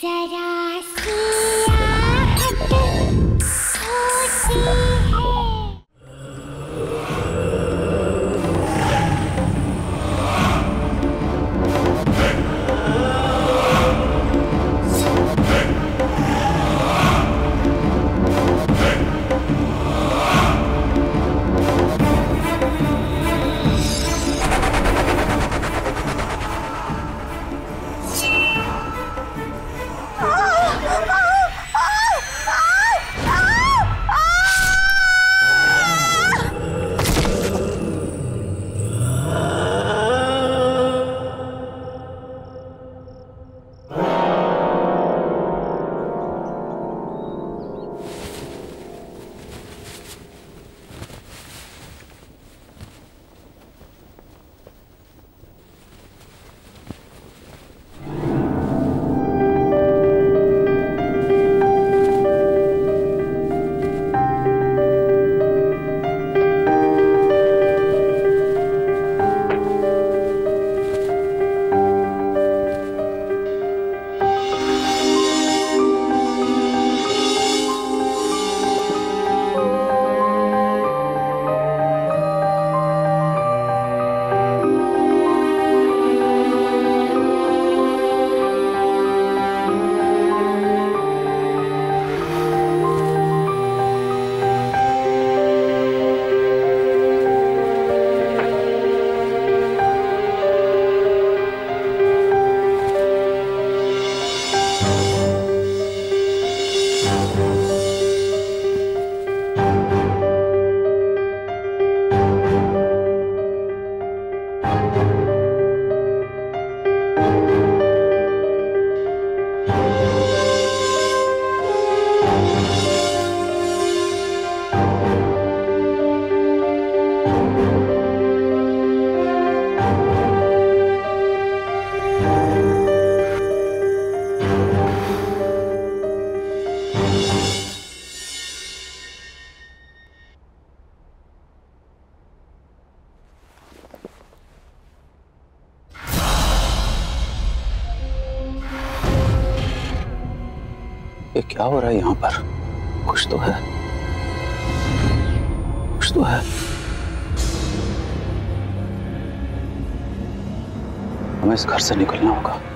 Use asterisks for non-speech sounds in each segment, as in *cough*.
जरा सी क्या हो रहा है यहाँ पर? कुछ तो है। कुछ तो है। हमें इस घर से निकलना होगा।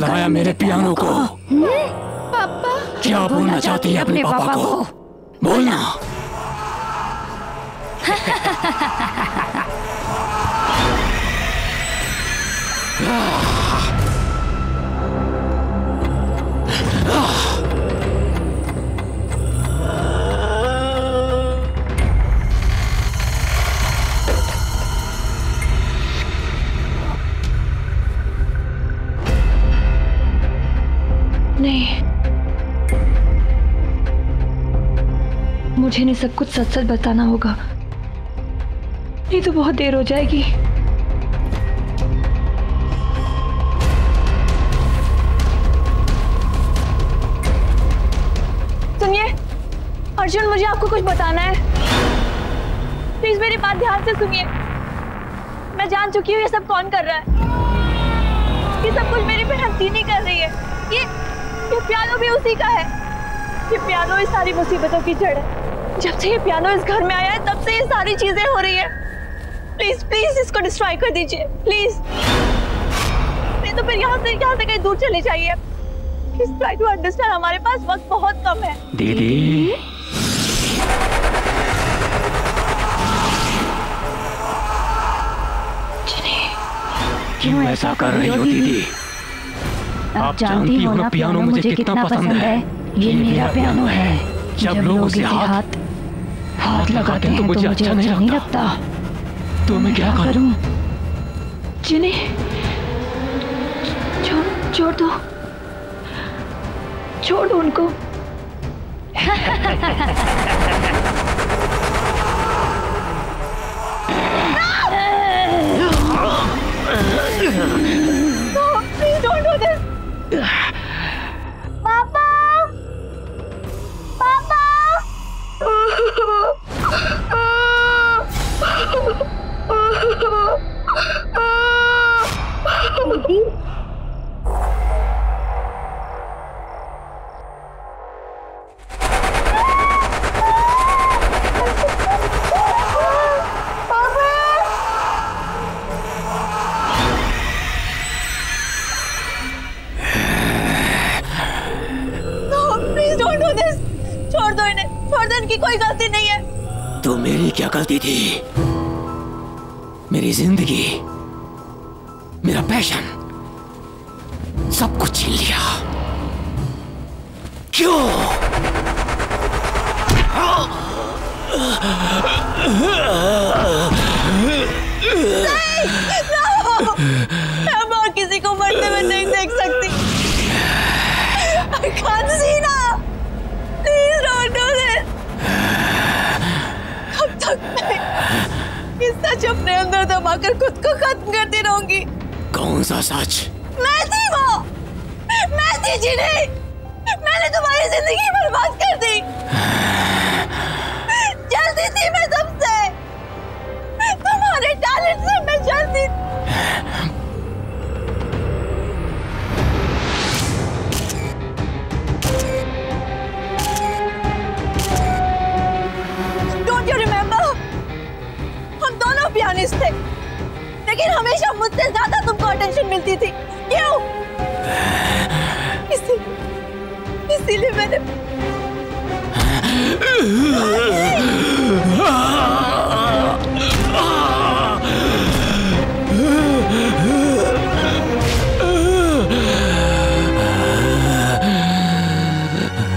लगाया मेरे पियानो को। पापा क्या बोलना चाहती है अपने पापा को? बोलना। *laughs* नहीं सब कुछ सच सच बताना होगा। नहीं तो बहुत देर हो जाएगी। सुनिए, अर्जुन, मुझे आपको कुछ बताना है। प्लीज़ मेरी बात ध्यान से सुनिए। मैं जान चुकी हूँ ये सब कौन कर रहा है। ये सब कुछ मेरी बहन तीनी कर रही है। ये ये पियानो भी उसी का है। ये पियानो इस सारी मुसीबतों की जड़ है। जब से ये पियानो इस घर में आया है तब से ये सारी चीज़ें हो रही है। प्लीज़ प्लीज़ इसको डिस्ट्रॉय कर दीजिए। प्लीज़ नहीं तो फिर यहाँ से यहाँ से कहीं दूर चले जाइए। प्लीज़ ट्राई टू अंडरस्टैंड हमारे पास वक्त बहुत कम है। दीदी। क्यों ऐसा कर रही हो दीदी? आप जानती हो ना पियानो मुझे कितना पसंद है। ये मेरा पियानो है। जब लोग उसे हाथ हाथ लगाते हैं तो मुझे अच्छा नहीं लगता लगता। तो मैं क्या करूँ जिन्हें छोड़ छोड़ दो छोड़ दो उनको No, दो इनकी कोई गलती नहीं है। तो मेरी क्या गलती थी? मेरी ज़िंदगी मेरा पैशन। सब कुछ छीन लिया। क्यों? मैं माँ किसी को मरते हुए नहीं देख सकती। I can't see now. Please don't do this. कब तक मैं इस सच अपने अंदर दबाकर खुद को खत्म करती रहूँगी? कौन सा सच? मैं थी वो नहीं मैंने तुम्हारी ज़िंदगी बर्बाद कर दी। इसीलिए मैंने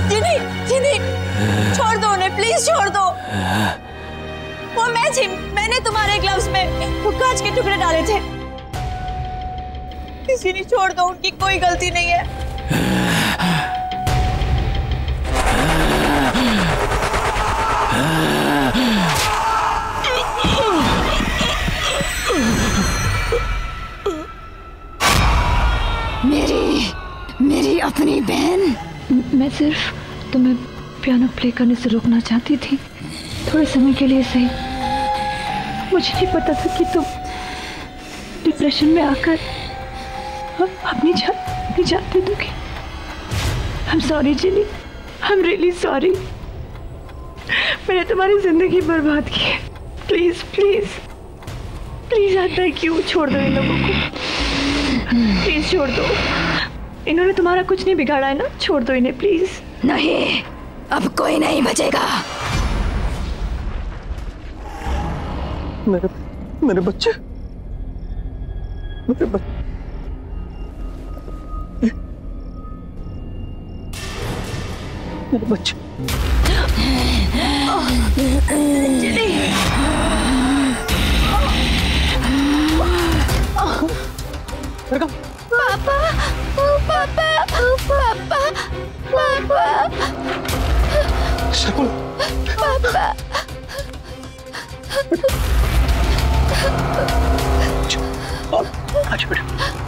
जिनी जिनी छोड़ दो उन्हें प्लीज़ छोड़ दो। वो मैं थी, मैंने तुम्हारे ग्लव्स में कांच के टुकड़े डाले थे। किसी ने छोड़ दो, उनकी कोई गलती नहीं है। अपनी बहन? मैं सिर्फ़ तुम्हें पियानो प्ले करने से रोकना चाहती थी। थोड़े समय के लिए सही। मुझे नहीं पता था कि तुम डिप्रेशन में आकर अपनी जान अपनी जान दोगी एम सॉरी जिली एम रियली सॉरी मैंने तुम्हारी ज़िंदगी बर्बाद की है। प्लीज़ प्लीज़ प्लीज़ आता है क्यों छोड़ दो इन लोगों को। प्लीज़ छोड़ दो। इन्होंने तुम्हारा कुछ नहीं बिगाड़ा है ना? छोड़ दो इन्हें प्लीज़ नहीं अब कोई नहीं बचेगा। मेरे मेरे बच्चे। मेरे बच्चे। मेरे बच्चे। शकुन पापा अच्छा बेटा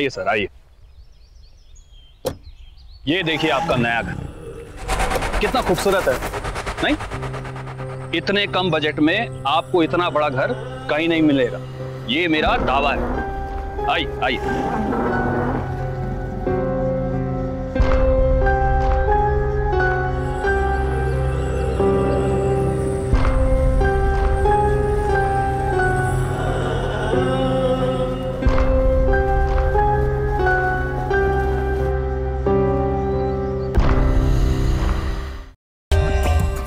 आइए सर आइए ये देखिए आपका नया घर कितना खूबसूरत है, नहीं? इतने कम बजट में आपको इतना बड़ा घर कहीं नहीं मिलेगा। ये मेरा दावा है। आइए आइए।